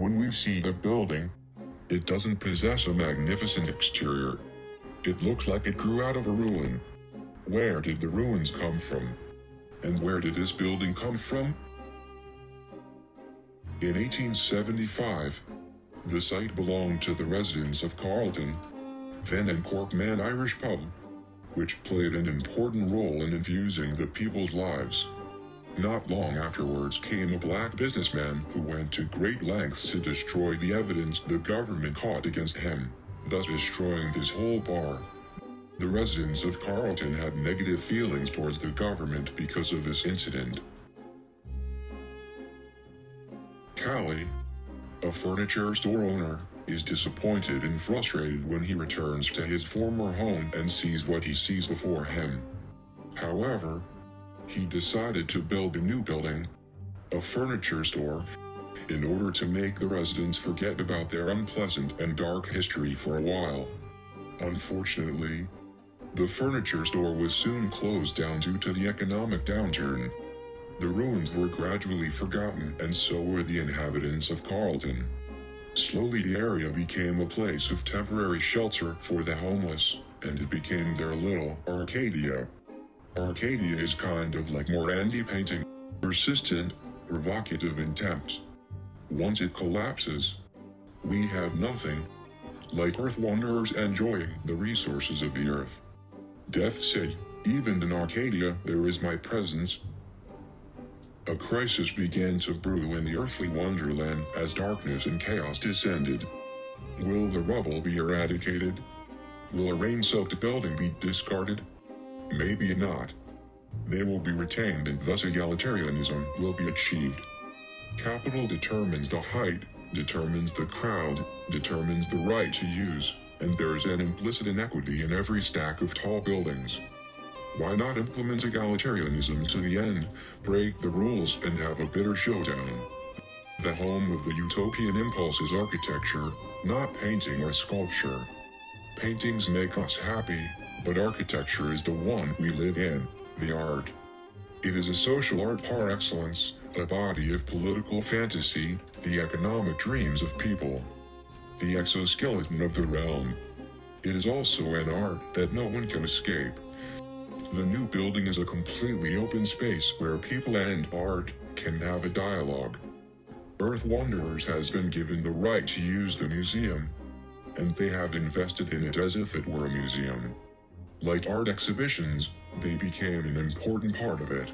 When we see the building, it doesn't possess a magnificent exterior. It looks like it grew out of a ruin. Where did the ruins come from? And where did this building come from? In 1875, the site belonged to the residents of Carlton, then and Corkman Irish pub, which played an important role in infusing the people's lives. Not long afterwards came a black businessman who went to great lengths to destroy the evidence the government caught against him, thus destroying this whole bar. The residents of Carlton had negative feelings towards the government because of this incident. Callie, a furniture store owner, is disappointed and frustrated when he returns to his former home and sees what he sees before him. However, he decided to build a new building, a furniture store, in order to make the residents forget about their unpleasant and dark history for a while. Unfortunately, the furniture store was soon closed down due to the economic downturn. The ruins were gradually forgotten, and so were the inhabitants of Carlton. Slowly, the area became a place of temporary shelter for the homeless, and it became their little Arcadia. Arcadia is kind of like Morandi painting persistent, provocative intent. Once it collapses, we have nothing. Like Earth wanderers enjoying the resources of the earth. Death said, Even in Arcadia, there is my presence, a crisis began to brew in the earthly wonderland as darkness and chaos descended. Will the rubble be eradicated? Will a rain-soaked building be discarded? Maybe not. They will be retained and thus egalitarianism will be achieved. Capital determines the height, determines the crowd, determines the right to use, and there is an implicit inequity in every stack of tall buildings. Why not implement egalitarianism to the end, break the rules, and have a bitter showdown? The home of the utopian impulse is architecture, not painting or sculpture. Paintings make us happy, but architecture is the one we live in, the art. It is a social art par excellence, a body of political fantasy, the economic dreams of people. The exoskeleton of the realm. It is also an art that no one can escape. The new building is a completely open space where people and art can have a dialogue. Earth Wanderers has been given the right to use the museum, and they have invested in it as if it were a museum. Like art exhibitions, they became an important part of it.